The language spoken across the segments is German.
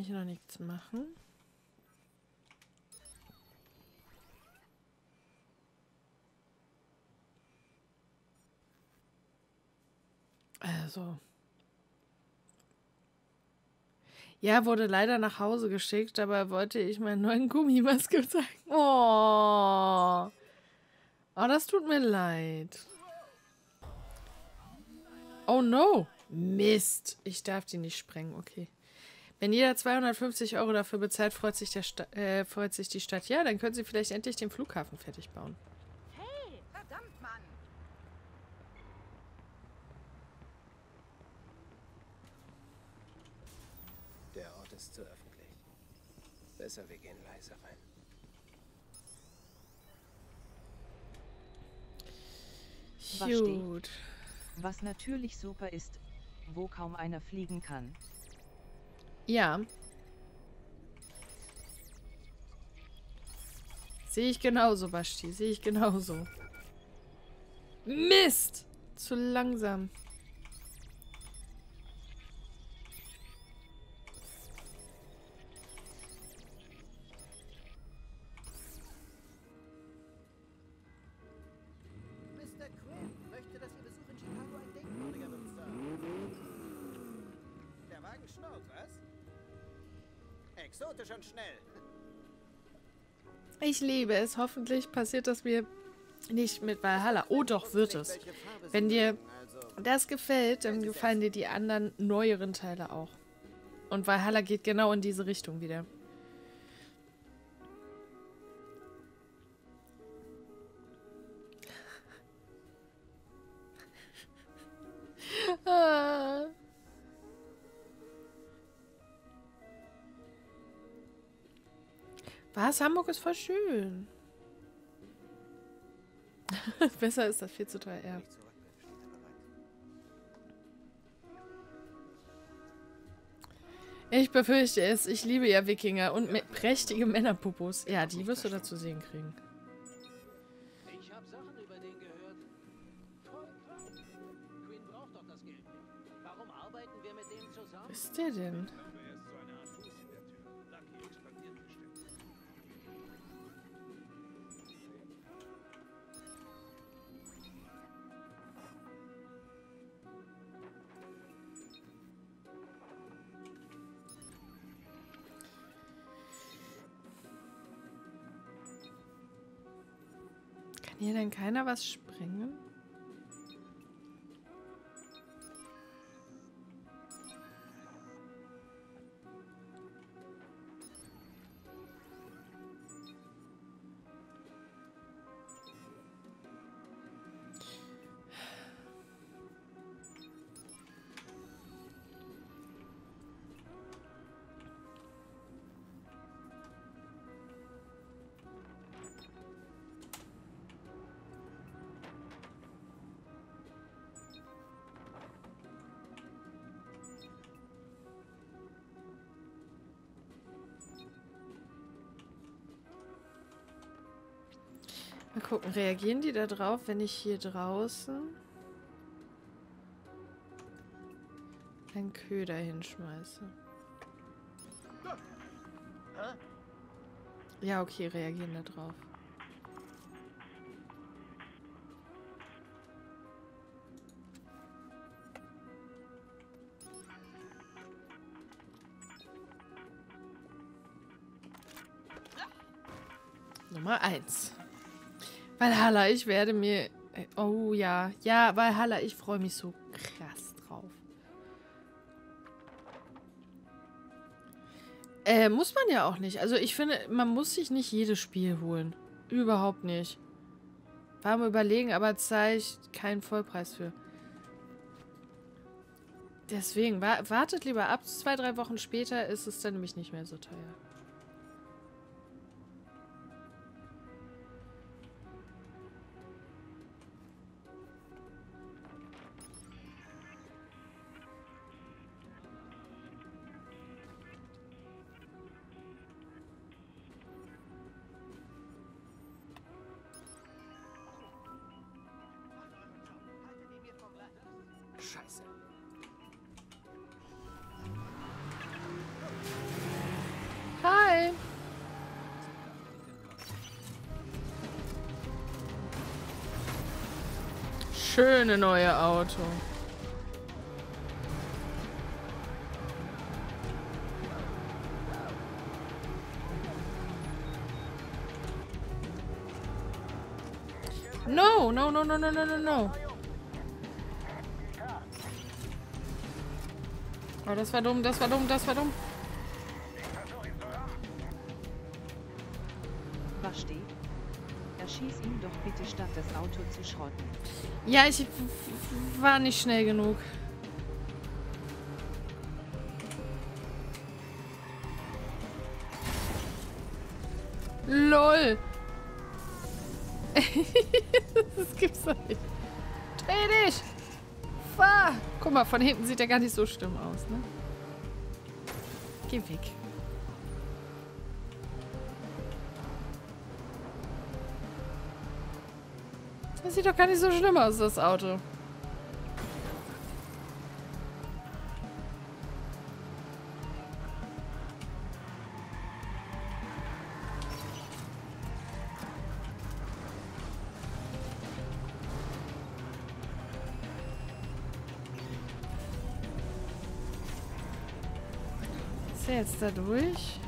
Ich noch nichts machen. Also. Ja, wurde leider nach Hause geschickt, aber wollte ich meinen neuen Gummimaske zeigen. Oh. Oh, das tut mir leid. Oh no. Mist. Ich darf die nicht sprengen, okay. Wenn jeder 250 Euro dafür bezahlt, freut sich, der Sta äh, freut sich die Stadt. Ja, dann können sie vielleicht endlich den Flughafen fertig bauen. Hey, verdammt, Mann! Der Ort ist zu öffentlich. Besser, wir gehen leise rein. Was Gut. Was natürlich super ist, wo kaum einer fliegen kann. Ja. Sehe ich genauso, Basti. Sehe ich genauso. Mist! Zu langsam. Exotisch und schnell. Ich liebe es. Hoffentlich passiert das mir nicht mit Valhalla. Oh, doch, wird es. Wenn dir also. das gefällt, dann gefallen dir die anderen neueren Teile auch. Und Valhalla geht genau in diese Richtung wieder. Was? Hamburg ist voll schön. Besser ist das viel zu teuer, ja. Ich befürchte es. Ich liebe ja Wikinger und prächtige Männerpupus. Ja, die wirst du dazu sehen kriegen. Ich habe Sachen über Kann hier denn keiner was sprengen? Mal gucken, reagieren die da drauf, wenn ich hier draußen einen Köder hinschmeiße? Ja, okay, reagieren da drauf. Nummer eins. Valhalla, ich werde mir. Oh ja, ja, Valhalla, ich freue mich so krass drauf. Äh, muss man ja auch nicht. Also ich finde, man muss sich nicht jedes Spiel holen. Überhaupt nicht. War am überlegen, aber ich keinen Vollpreis für. Deswegen, wa wartet lieber ab. Zwei, drei Wochen später ist es dann nämlich nicht mehr so teuer. Schöne neue Auto. No, no, no, no, no, no, no, no. Oh, das war dumm, das war dumm, das war dumm. Auto zu schrotten. Ja, ich war nicht schnell genug. LOL. das gibt's doch nicht. Dreh dich! Fahr! Guck mal, von hinten sieht er gar nicht so schlimm aus, ne? Geh weg. Das sieht doch gar nicht so schlimm aus, das Auto. Ist jetzt da durch?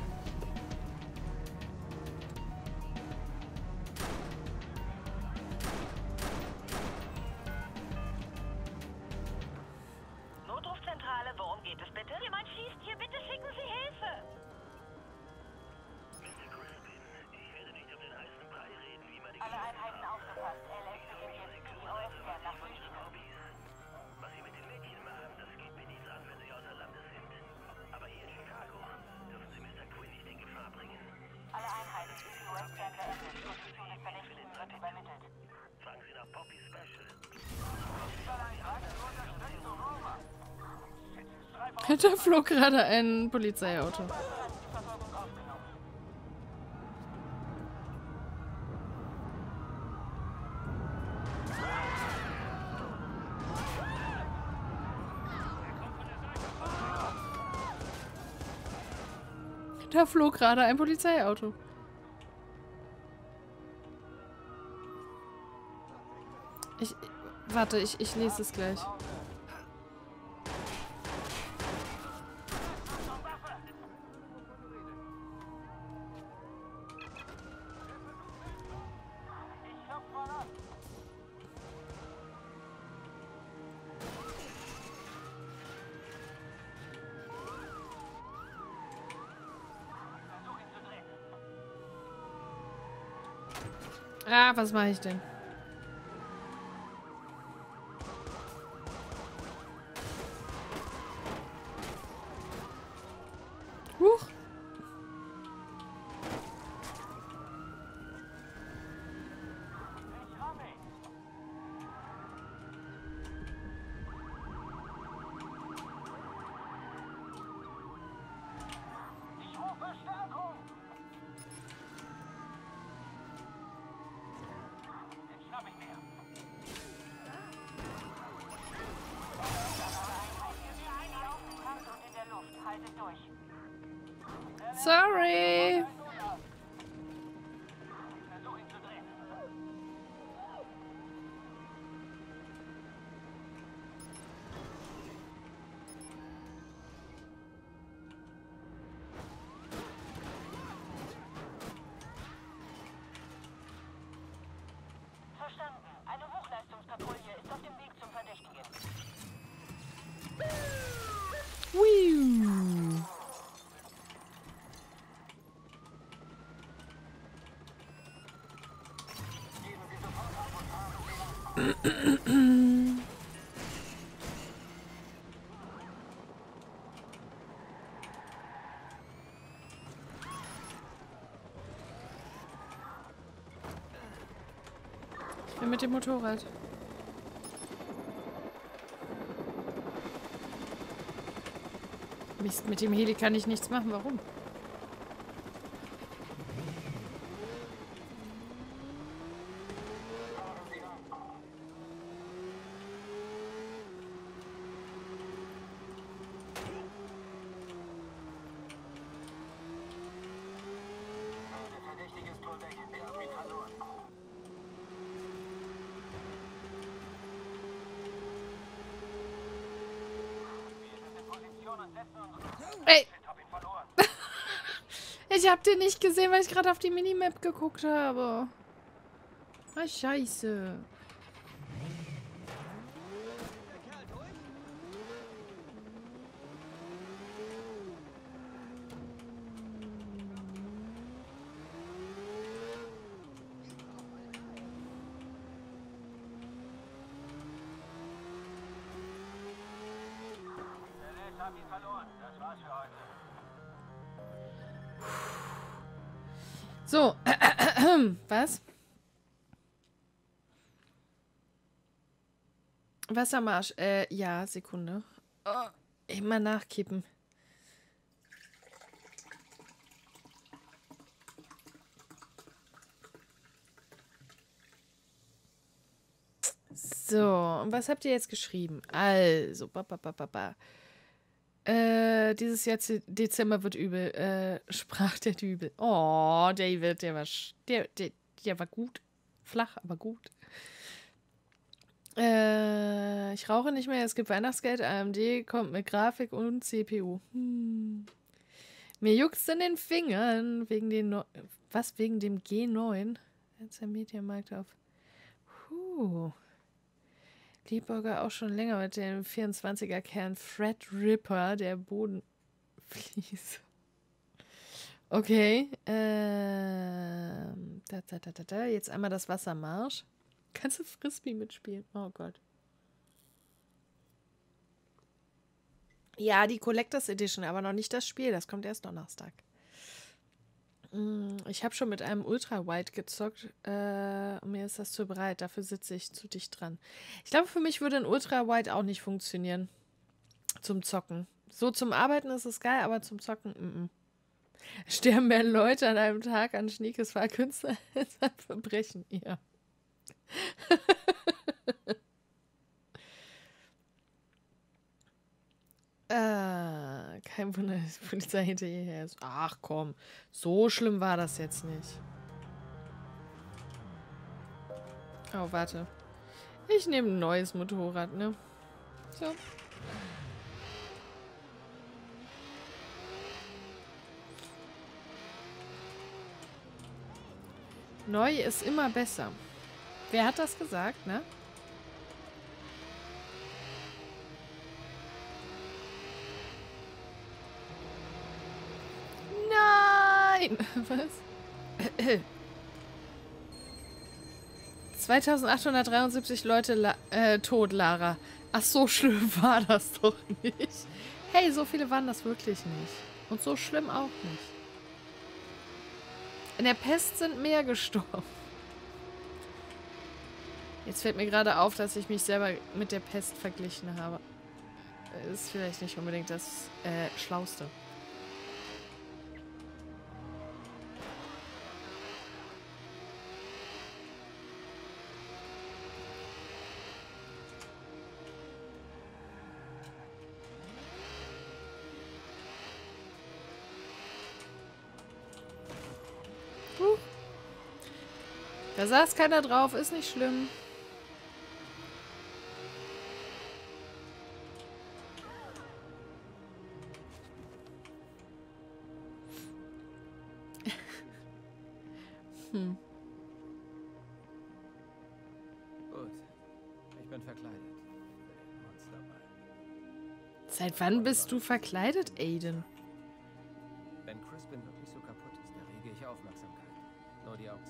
Da flog gerade ein Polizeiauto. Da flog gerade ein Polizeiauto. Ich. Warte, ich, ich lese es gleich. Ah, was mache ich denn? Sorry. Verstanden. Ich bin mit dem Motorrad. Mit dem Heli kann ich nichts machen. Warum? Ey! ich hab den nicht gesehen, weil ich gerade auf die Minimap geguckt habe. Ah, scheiße. So, was? Wassermarsch. Äh, ja, Sekunde. Oh, immer nachkippen. So, und was habt ihr jetzt geschrieben? Also, ba, ba, ba. Äh, dieses Jahr Dezember wird übel, äh, sprach der Dübel. Oh, David, der war, der, der, der war gut. Flach, aber gut. Äh, ich rauche nicht mehr, es gibt Weihnachtsgeld, AMD kommt mit Grafik und CPU. Hm. Mir juckt's in den Fingern wegen den, Neu- was, wegen dem G9? Jetzt der Mediamarkt auf. Puh. Liebburger auch schon länger mit dem 24er Kern Fred Ripper, der Bodenfliese. Okay. Ähm, da, da, da, da, da. Jetzt einmal das Wassermarsch. Kannst du Frisbee mitspielen? Oh Gott. Ja, die Collectors Edition, aber noch nicht das Spiel. Das kommt erst Donnerstag. Mm, Ich habe schon mit einem Ultra-Wide gezockt. Äh, mir ist das zu breit. Dafür sitze ich zu dicht dran. Ich glaube, für mich würde ein Ultra-Wide auch nicht funktionieren. Zum Zocken. So zum Arbeiten ist es geil, aber zum Zocken, mm, -mm. Sterben mehr Leute an einem Tag an Schniekes Künstler als an Verbrechen. Ja. Ah, kein Wunder, dass die Polizei hinter ihr her ist. Ach komm, so schlimm war das jetzt nicht. Oh, warte. Ich nehme ein neues Motorrad, ne? So. Neu ist immer besser. Wer hat das gesagt, ne? Nein! Was? 2873 Leute la äh, tot, Lara. Ach, so schlimm war das doch nicht. Hey, so viele waren das wirklich nicht. Und so schlimm auch nicht. In der Pest sind mehr gestorben. Jetzt fällt mir gerade auf, dass ich mich selber mit der Pest verglichen habe. Ist vielleicht nicht unbedingt das äh, Schlauste. Da saß keiner drauf, ist nicht schlimm. hm. Gut. Ich bin verkleidet. Seit wann bist du verkleidet, Aiden?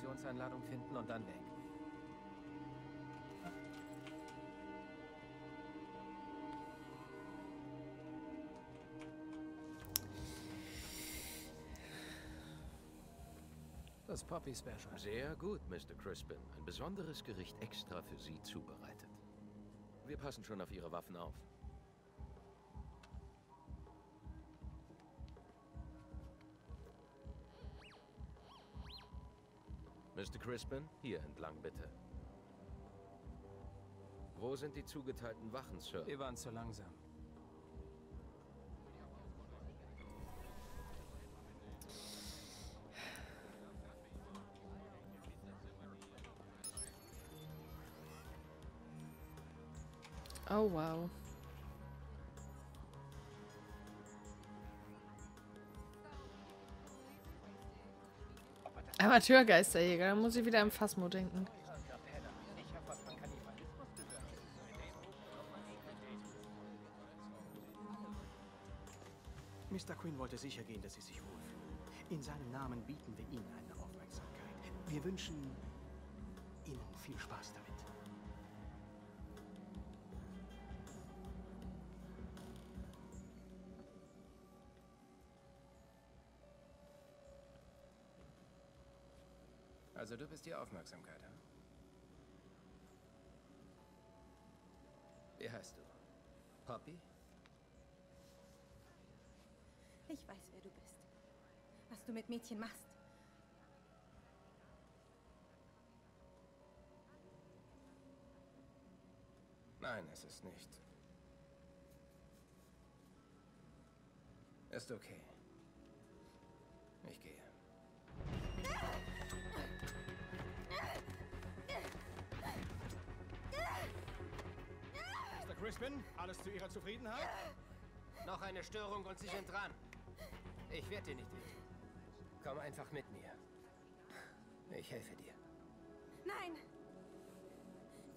Auktionseinladung finden und dann weg. Das Poppy Special. Sehr gut, Mr. Crispin. Ein besonderes Gericht extra für Sie zubereitet. Wir passen schon auf Ihre Waffen auf. Mr. Crispin, hier entlang bitte. Wo sind die zugeteilten Wachen, Sir? Wir waren zu langsam. Oh, wow. Amateurgeisterjäger, da muss ich wieder an Phasmo denken. Mr. Quinn wollte sicher gehen, dass Sie sich wohlfühlen. In seinem Namen bieten wir Ihnen eine Aufmerksamkeit. Wir wünschen Ihnen viel Spaß damit. Also du bist die Aufmerksamkeit, hm? Wie heißt du? Poppy? Ich weiß, wer du bist. Was du mit Mädchen machst. Nein, es ist nicht. Ist okay. Ich gehe. Mr. Crispin, alles zu Ihrer Zufriedenheit? Noch eine Störung und Sie sind dran. Ich werde dir nicht wehtun. Komm einfach mit mir. Ich helfe dir. Nein!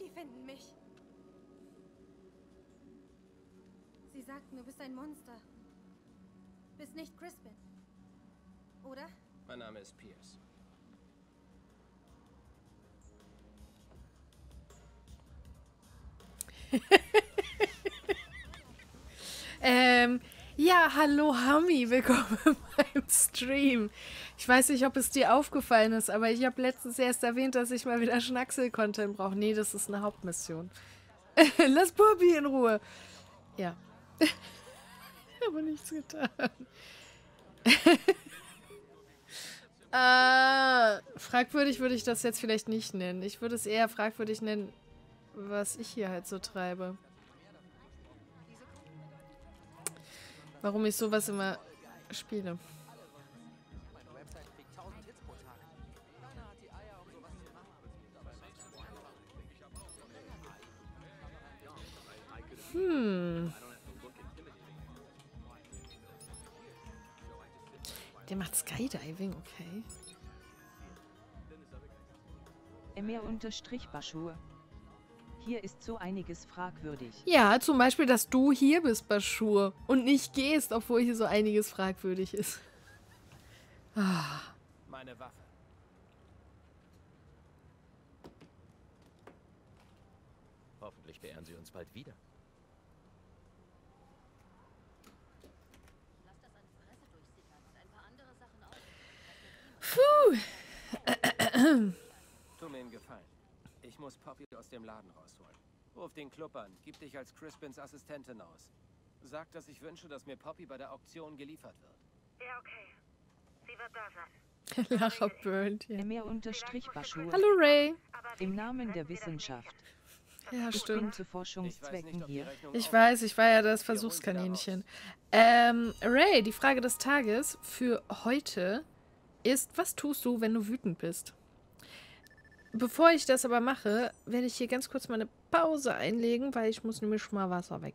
Die finden mich. Sie sagten, du bist ein Monster. Bist nicht Crispin. Oder? Mein Name ist Pierce. Ähm, ja, hallo Hami, willkommen beim Stream. Ich weiß nicht, ob es dir aufgefallen ist, aber ich habe letztens erst erwähnt, dass ich mal wieder Schnacksel-Content brauche. Nee, das ist eine Hauptmission. Lass Bobby in Ruhe. Ja. aber nichts getan. äh, fragwürdig würde ich das jetzt vielleicht nicht nennen. Ich würde es eher fragwürdig nennen, was ich hier halt so treibe. Warum ich sowas immer spiele. Hm. Der macht Skydiving, okay. Emir unterstrich Baschur. Hier ist so einiges fragwürdig. Ja, zum Beispiel, dass du hier bist, Baschur, und nicht gehst, obwohl hier so einiges fragwürdig ist. Ah. Meine Waffe. Hoffentlich beehren Sie uns bald wieder. Puh. Tu mir einen Gefallen. Ich muss Poppy aus dem Laden rausholen. Ruf den Club an. Gib dich als Crispins Assistentin aus. Sag, dass ich wünsche, dass mir Poppy bei der Auktion geliefert wird. Ja, okay. Sie wird da sein. Lacher burnt hier. Emir unterstrich. Hallo Ray. Im Namen der Wissenschaft. Ja, Ich bin stimmt. zu Forschungszwecken hier. Ich weiß, ich war ja das Versuchskaninchen. Ähm, Ray, die Frage des Tages für heute ist, was tust du, wenn du wütend bist? Bevor ich das aber mache, werde ich hier ganz kurz mal eine Pause einlegen, weil ich muss nämlich mal Wasser weg.